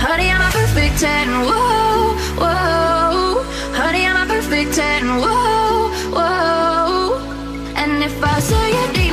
Honey, I'm a perfect 10. Whoa, whoa. Honey, I'm a perfect 10. Whoa, whoa. And if I say it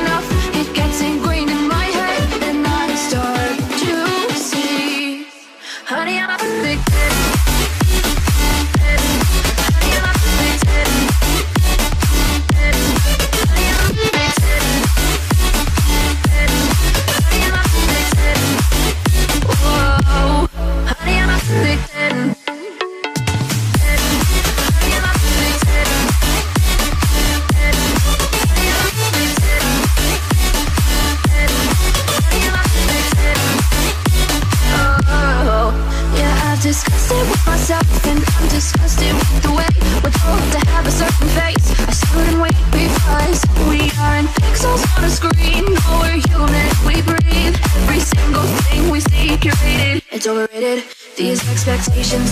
to have a certain face, a certain because we aren't pixels on a screen. We're human, we breathe. Every single thing we see curated, it's overrated. These expectations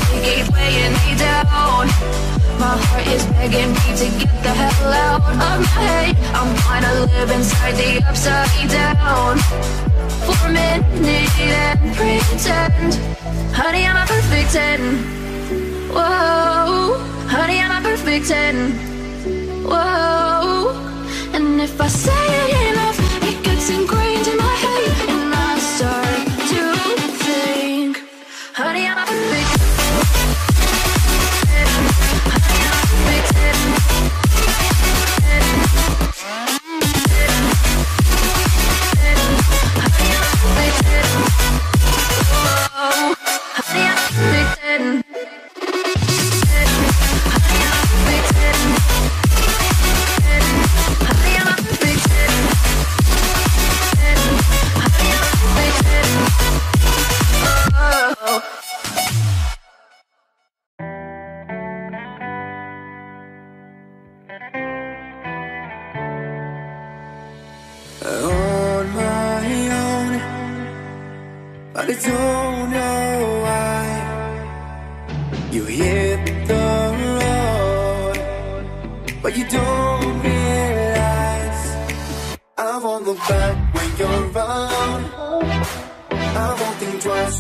down. My heart is begging me to get the hell out of my head. I'm gonna live inside the upside down for a minute and pretend. Honey, I'm a perfect 10. Whoa, honey, I'm a perfect 10. Whoa, and if I say it enough, it gets ingrained in my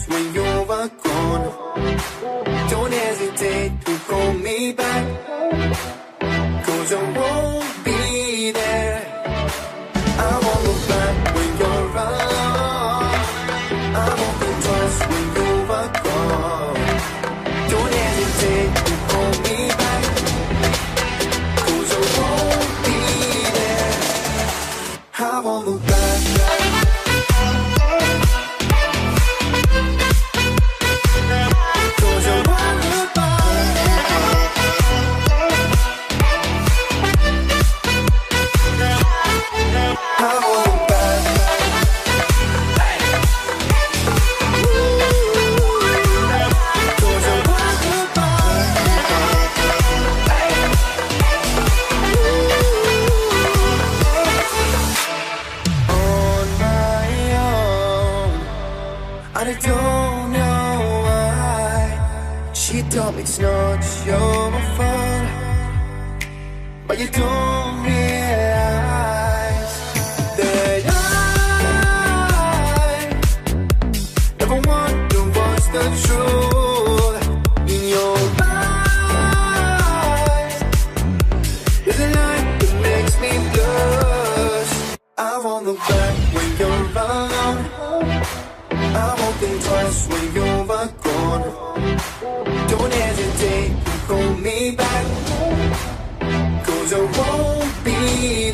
when you were gone. so won't be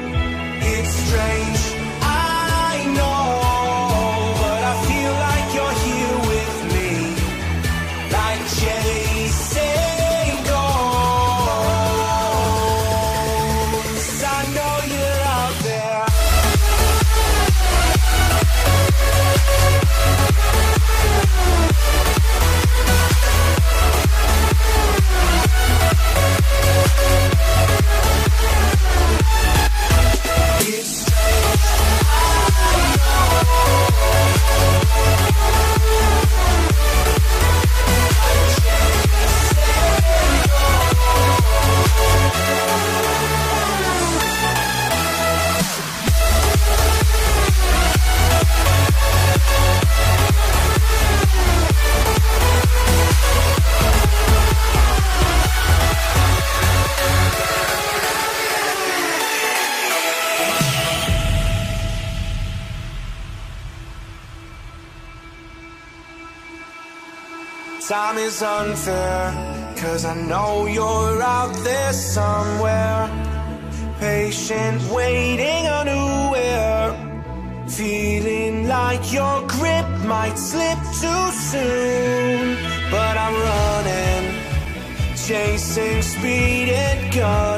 strange is unfair Cause I know you're out there somewhere. Patient, waiting a new air Feeling like your grip might slip too soon. But I'm running Chasing speed and guns.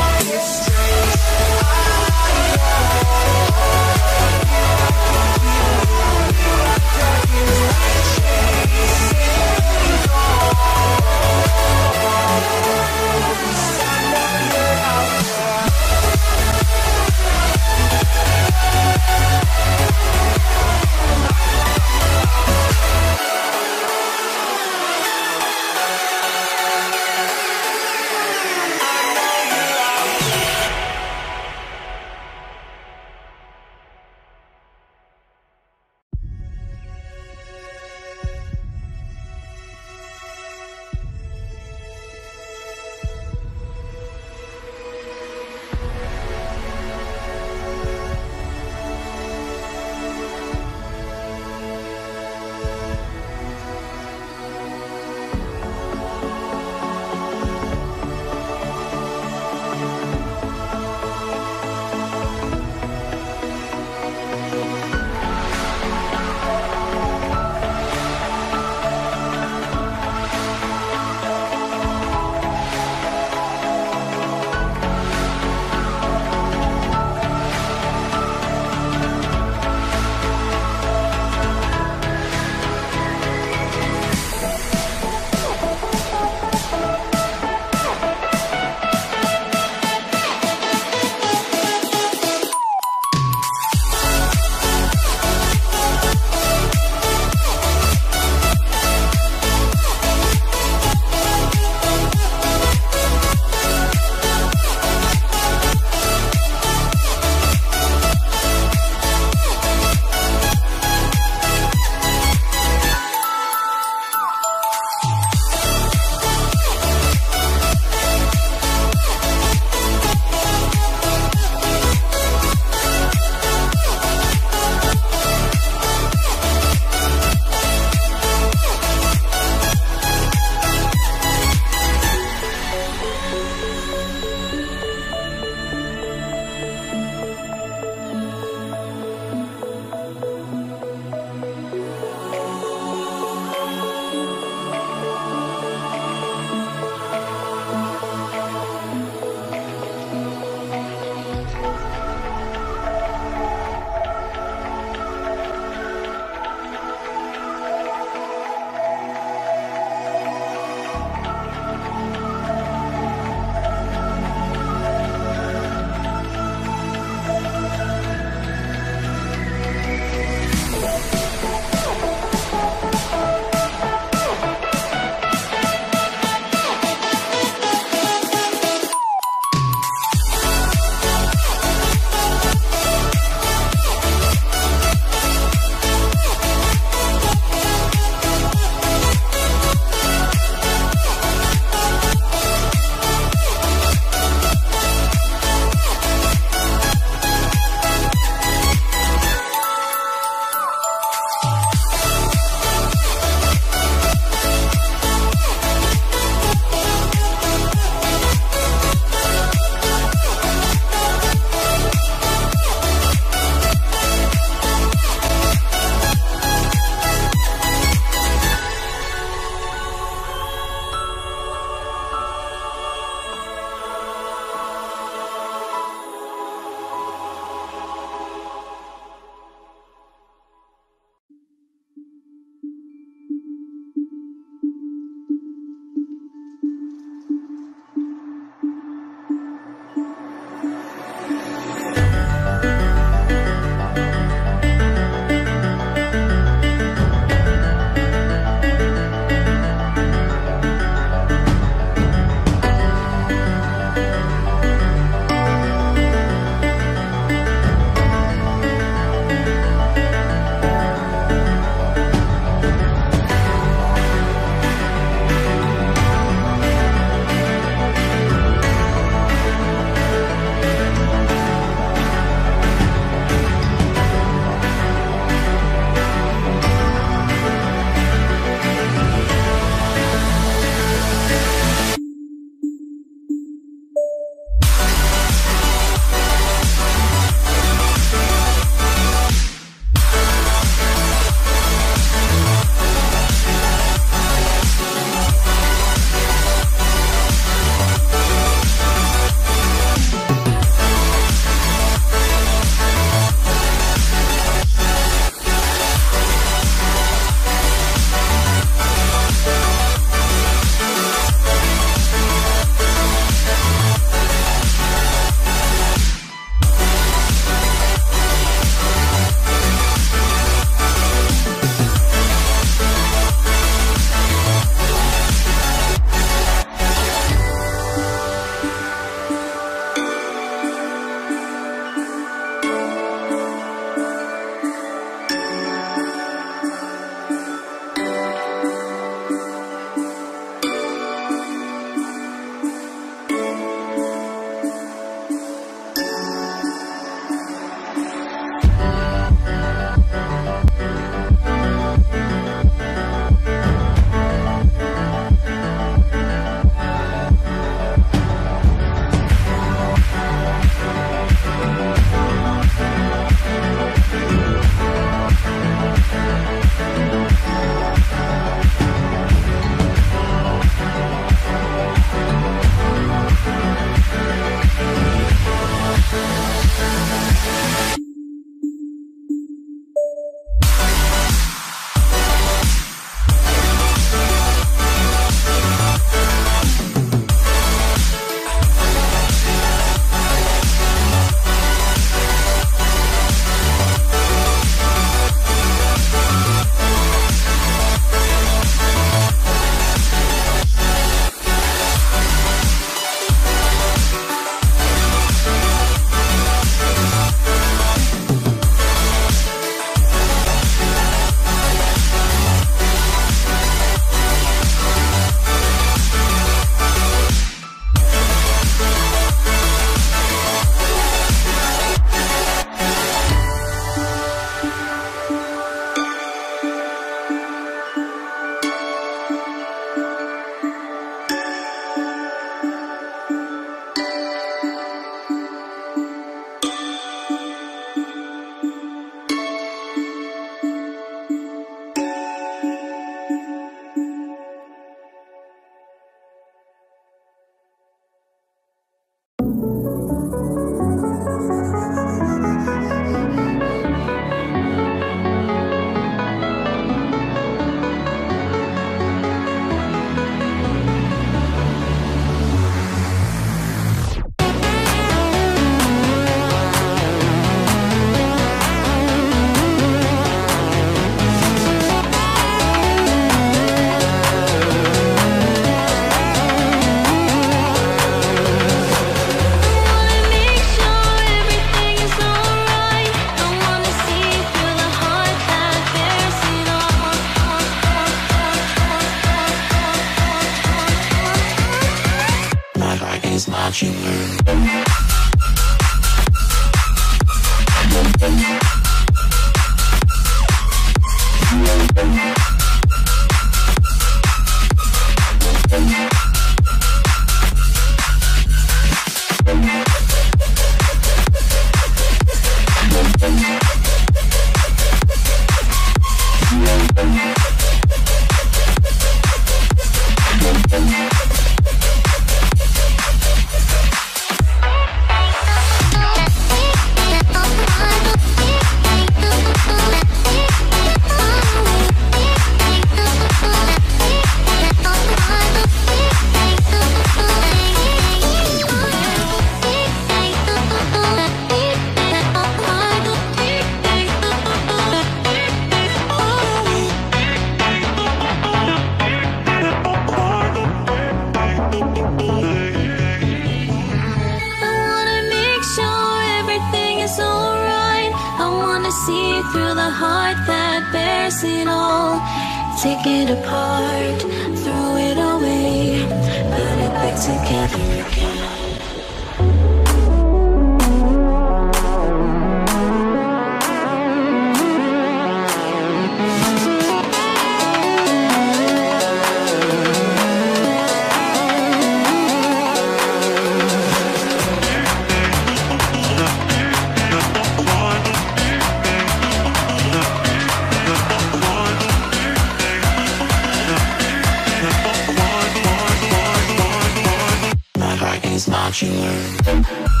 what you learn.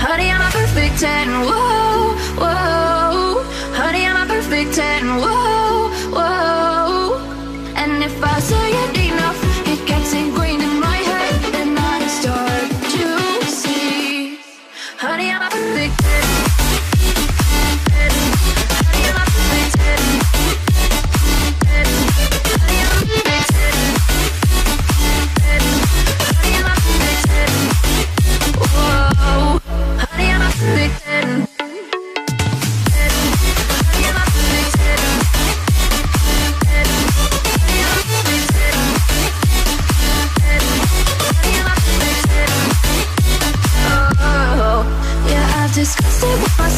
Honey, I'm a perfect 10, whoa, whoa. Honey, I'm a perfect 10, whoa, whoa. And if I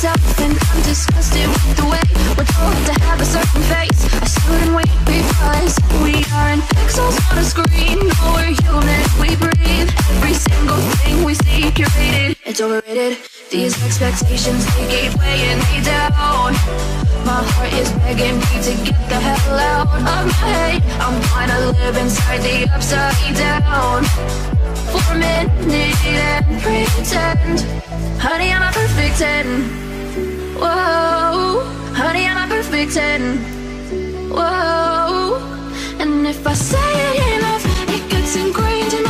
myself and I'm disgusted with the way we're told to have a certain face. I and wait because we aren't pixels on a screen. No, we're human, we breathe. Every single thing we see curated, it's overrated. These expectations, they keep weighing me down. My heart is begging me to get the hell out of my head. I'm trying to live inside the upside down for a minute and pretend Honey, I'm a perfect 10 Whoa. Honey, I'm a perfect 10 Whoa. And if I say it enough It gets ingrained in my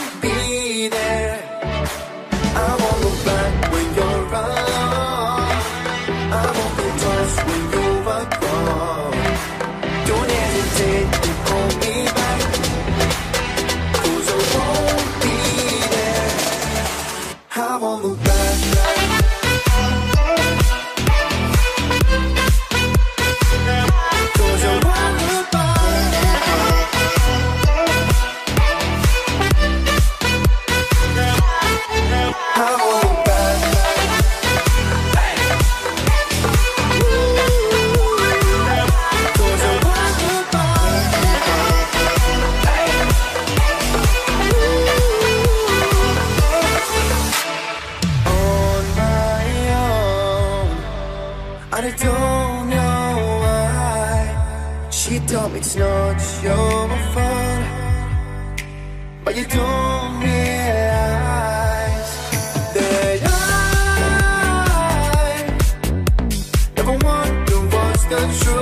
the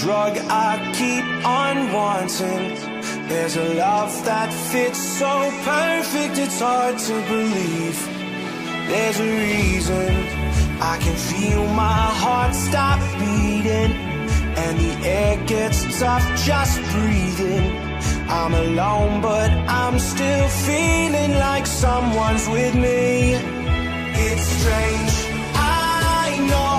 drug I keep on wanting. There's a love that fits so perfect, it's hard to believe. There's a reason I can feel my heart stop beating, and the air gets tough just breathing. I'm alone, but I'm still feeling like someone's with me. It's strange, I know,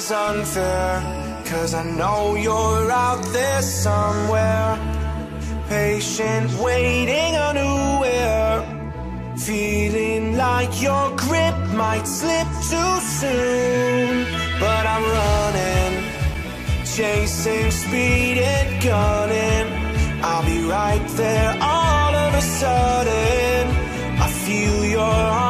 is unfair, cause I know you're out there somewhere. Patient, waiting unaware. Feeling like your grip might slip too soon. But I'm running, chasing speed and gunning. I'll be right there all of a sudden. I feel your straight